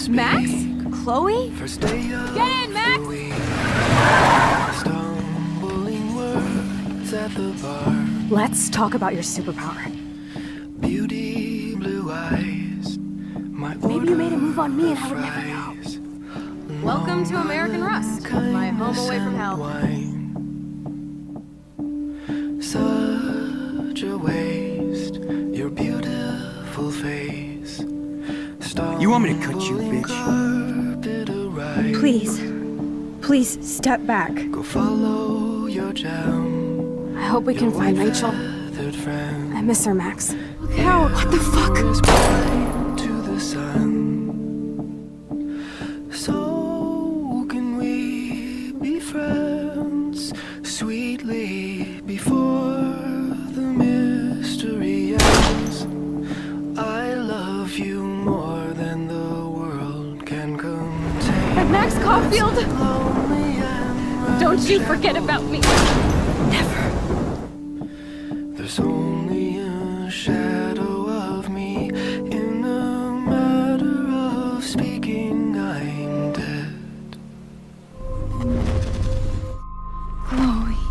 speak. Max? Chloe? First day Get in, Max! Stumbling words at the bar. Let's talk about your superpower. Beauty, blue eyes. My Maybe you made a move on me and I would never know. Welcome to American Rust, my home away from hell. Such a waste, You want me to cut you, bitch? Please. Please, step back. Go follow your jam. I hope we can find Rachel. I miss her, Max. How? What the fuck? Is blind to the sun. So can we be friends sweetly Max Caulfield! Don't you forget about me. Never. There's only a shadow of me in the matter of speaking. I'm dead. Chloe.